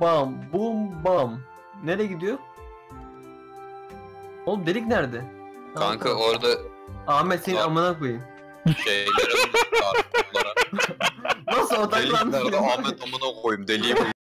bam bum bam. Nereye gidiyor? Oğlum delik nerede? Kanka tamam. orada Ahmet senin Tamam. amına koyayım. şeylere. Nasıl Delik odaklandın? nerede? Ahmet amına koyayım deliği buldum.